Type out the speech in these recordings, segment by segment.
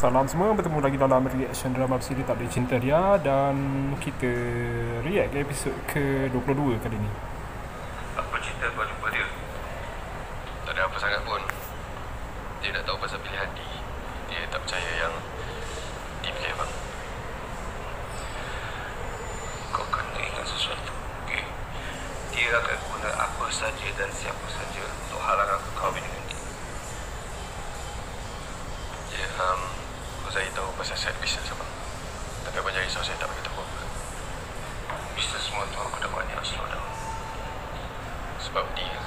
Salam semua, bertemu lagi dalam reaction drama bersiri Tak Cinta Dia Dan kita react ke episod ke-22 kali ni? Apa cerita kau jumpa dia? Tak ada apa sangat pun. Dia nak tahu pasal pilihan D Dia tak percaya yang D pilih abang Kau kena ingat sesuatu. Okay? Dia akan guna apa saja dan siapa saja Untuk halang aku kahwin dengan dia Ya, um, Zai tahu pasal side business abang Tapi jangan risau saya tak bagi tahu apa. Bisnes semua tu aku dah banyak slow down. Sebab dia.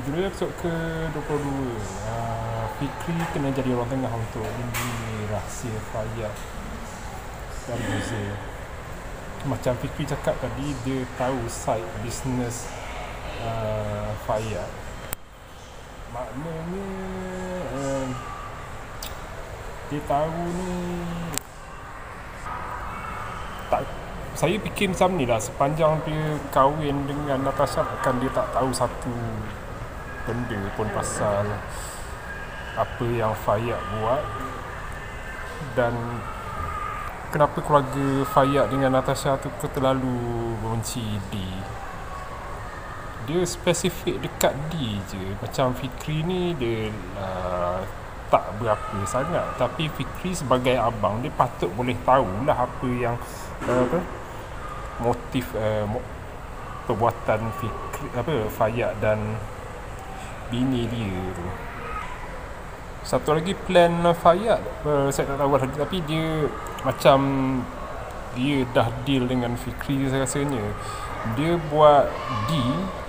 Itu dia episod ke-22 uh, Fikri kena jadi orang tengah untuk lindungi rahsia Fayyad dan Jose. Macam Fikri cakap tadi Dia tahu side business uh, Fayyad Maknanya uh, Dia tahu ni tak saya fikir macam ni lah. Sepanjang dia kahwin dengan Natasha kan dia tak tahu satu benda pun pasal apa yang Fayyad buat. Dan kenapa keluarga Fayyad dengan Natasha tu terlalu benci D dia spesifik dekat D je. Macam Fikri ni dia uh, tak berapa sangat. Tapi Fikri sebagai abang dia patut boleh tahulah apa yang uh, apa motif uh, mo- perbuatan Fikri apa Fayyad dan bini dia tu. Satu lagi plan Fayyad uh, saya tak tahu lagi tapi dia macam dia dah deal dengan Fikri saya rasanya. Dia buat D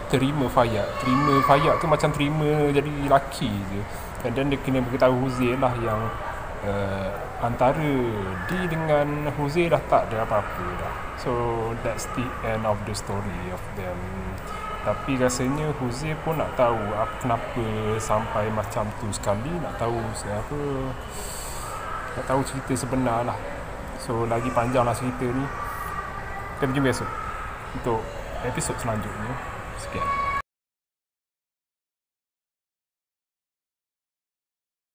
terima Fayyad terima Fayyad tu macam terima jadi lelaki je. And then dia kena beritahu Huzair lah yang uh, antara D dengan Huzair dah tak ada apa-apa dah. So that's the end of the story of them. Tapi rasanya Huzair pun nak tahu apa, kenapa sampai macam tu sekali. Nak tahu siapa. Nak tahu cerita sebenar lah. So lagi panjang lah cerita ni. Kita berjumpa esok untuk episod selanjutnya Skip.